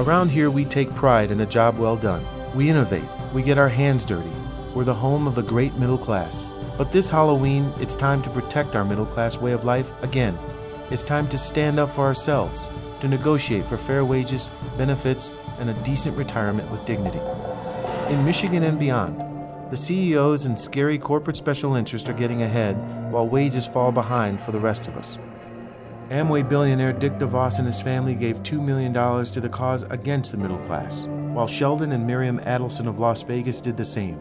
Around here, we take pride in a job well done. We innovate, we get our hands dirty. We're the home of the great middle class. But this Halloween, it's time to protect our middle class way of life again. It's time to stand up for ourselves, to negotiate for fair wages, benefits, and a decent retirement with dignity. In Michigan and beyond, the CEOs and scary corporate special interests are getting ahead while wages fall behind for the rest of us. Amway billionaire Dick DeVos and his family gave $2 million to the cause against the middle class, while Sheldon and Miriam Adelson of Las Vegas did the same.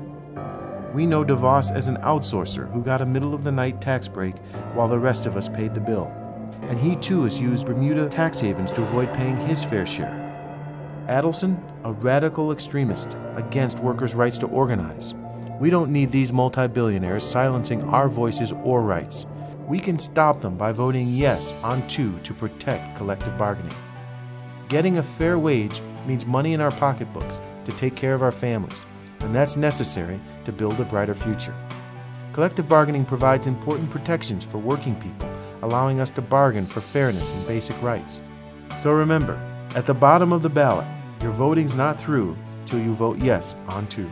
We know DeVos as an outsourcer who got a middle of the night tax break while the rest of us paid the bill. And he too has used Bermuda tax havens to avoid paying his fair share. Adelson, a radical extremist against workers' rights to organize. We don't need these multi billionaires silencing our voices or rights. We can stop them by voting yes on two to protect collective bargaining. Getting a fair wage means money in our pocketbooks to take care of our families, and that's necessary to build a brighter future. Collective bargaining provides important protections for working people, allowing us to bargain for fairness and basic rights. So remember, at the bottom of the ballot, your voting's not through till you vote yes on two.